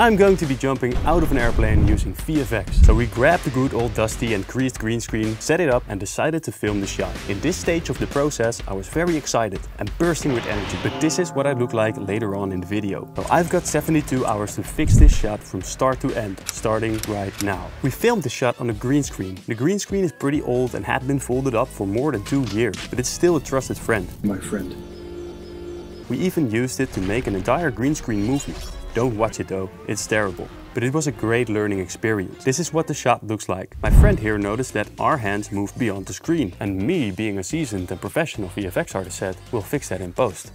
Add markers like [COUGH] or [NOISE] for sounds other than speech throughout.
I'm going to be jumping out of an airplane using VFX. So we grabbed the good old dusty and creased green screen, set it up and decided to film the shot. In this stage of the process, I was very excited and bursting with energy. But this is what I look like later on in the video. So I've got 72 hours to fix this shot from start to end, starting right now. We filmed the shot on a green screen. The green screen is pretty old and had been folded up for more than two years, but it's still a trusted friend. My friend. We even used it to make an entire green screen movie. Don't watch it though, it's terrible. But it was a great learning experience. This is what the shot looks like. My friend here noticed that our hands moved beyond the screen. And me, being a seasoned and professional VFX artist said, we'll fix that in post.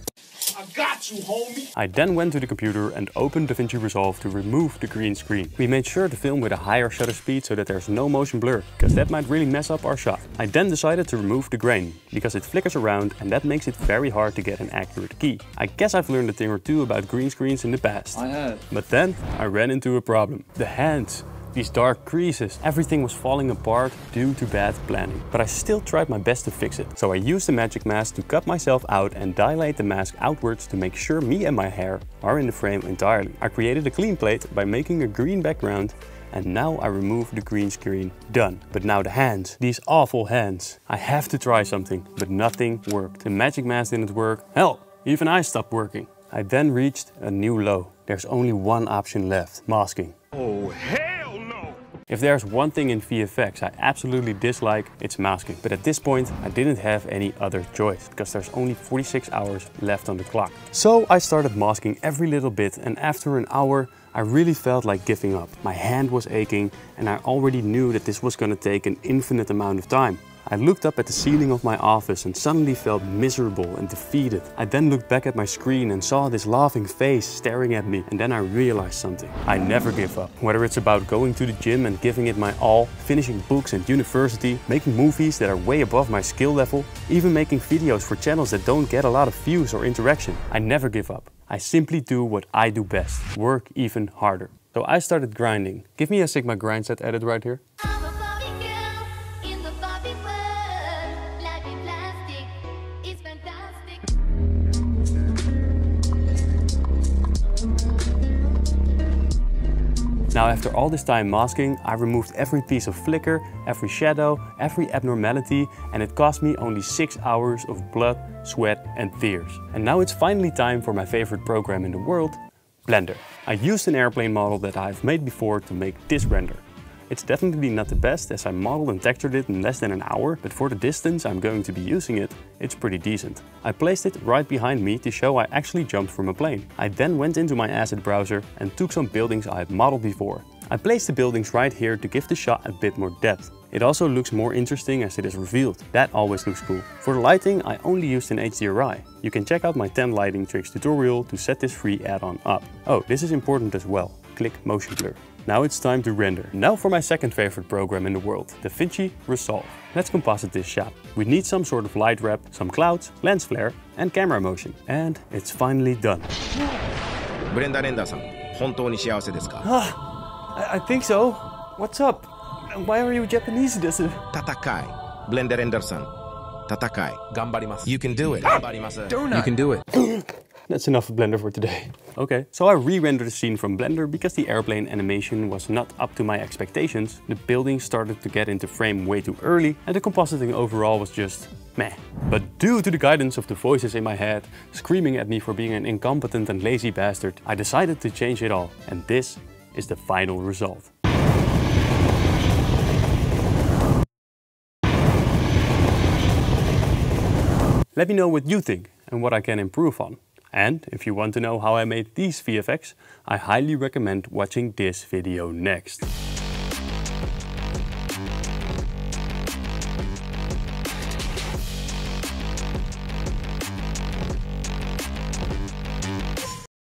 I got you, homie. I then went to the computer and opened DaVinci Resolve to remove the green screen. We made sure to film with a higher shutter speed so that there's no motion blur, because that might really mess up our shot. I then decided to remove the grain, because it flickers around and that makes it very hard to get an accurate key. I guess I've learned a thing or two about green screens in the past. I have. But then I ran into a problem. The hands these dark creases. Everything was falling apart due to bad planning. But I still tried my best to fix it. So I used the magic mask to cut myself out and dilate the mask outwards to make sure me and my hair are in the frame entirely. I created a clean plate by making a green background and now I remove the green screen. Done. But now the hands. These awful hands. I have to try something, but nothing worked. The magic mask didn't work. Hell, even I stopped working. I then reached a new low. There's only one option left, masking. Oh, hell no! If there's one thing in VFX I absolutely dislike, it's masking. But at this point, I didn't have any other choice because there's only 46 hours left on the clock. So I started masking every little bit and after an hour, I really felt like giving up. My hand was aching and I already knew that this was gonna take an infinite amount of time. I looked up at the ceiling of my office and suddenly felt miserable and defeated. I then looked back at my screen and saw this laughing face staring at me and then I realized something. I never give up. Whether it's about going to the gym and giving it my all, finishing books and university, making movies that are way above my skill level, even making videos for channels that don't get a lot of views or interaction. I never give up. I simply do what I do best, work even harder. So I started grinding. Give me a Sigma grind set edit right here. Now after all this time masking, I removed every piece of flicker, every shadow, every abnormality and it cost me only 6 hours of blood, sweat and tears. And now it's finally time for my favorite program in the world, Blender. I used an airplane model that I've made before to make this render. It's definitely not the best as I modeled and textured it in less than an hour, but for the distance I'm going to be using it, it's pretty decent. I placed it right behind me to show I actually jumped from a plane. I then went into my asset browser and took some buildings I had modeled before. I placed the buildings right here to give the shot a bit more depth. It also looks more interesting as it is revealed. That always looks cool. For the lighting, I only used an HDRI. You can check out my 10 lighting tricks tutorial to set this free add-on up. Oh, this is important as well click motion blur. Now it's time to render. Now for my second favorite program in the world, DaVinci Resolve. Let's composite this shot. We need some sort of light wrap, some clouds, lens flare and camera motion. And it's finally done. Brenda Renda-san, ah, I, I think so. What's up? Why are you Japanese? Tatakai. Blender Render-san. Tatakai. You can do it. Ah! You can do it. [CLEARS THROAT] That's enough of Blender for today. [LAUGHS] Okay, so I re-rendered the scene from Blender because the airplane animation was not up to my expectations. The building started to get into frame way too early and the compositing overall was just meh. But due to the guidance of the voices in my head screaming at me for being an incompetent and lazy bastard, I decided to change it all. And this is the final result. Let me know what you think and what I can improve on. And if you want to know how I made these VFX, I highly recommend watching this video next.